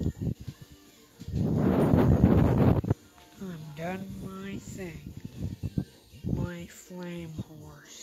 I'm done my thing. My flame horse.